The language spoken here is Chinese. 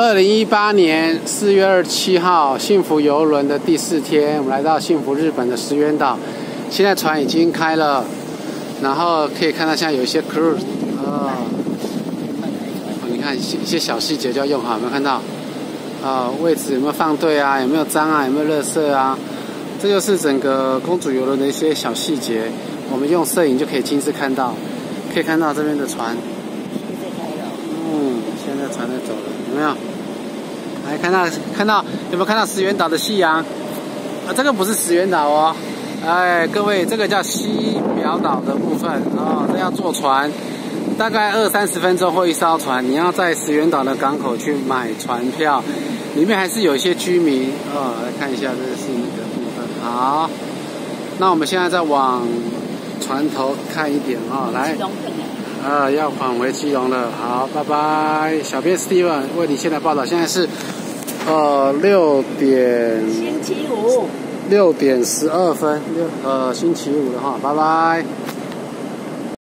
二零一八年四月二十七号，幸福游轮的第四天，我们来到幸福日本的石垣岛。现在船已经开了，然后可以看到现在有一些 crew 啊，你看一些小细节就要用好，有没有看到？啊，位置有没有放对啊？有没有脏啊？有没有垃圾啊？这就是整个公主游轮的一些小细节，我们用摄影就可以亲自看到。可以看到这边的船。船在走了，有没有？来看到看到有没有看到石原岛的夕阳？啊，这个不是石原岛哦，哎，各位，这个叫西表岛的部分哦，这要坐船，大概二三十分钟或一艘船，你要在石原岛的港口去买船票，里面还是有一些居民哦，来看一下，这是那个部分。好，那我们现在再往船头看一点啊，来。呃，要返回基隆了。好，拜拜。小编 Steven 为你现在报道，现在是呃六点。星期五。六点十二分，六呃星期五了哈，拜拜。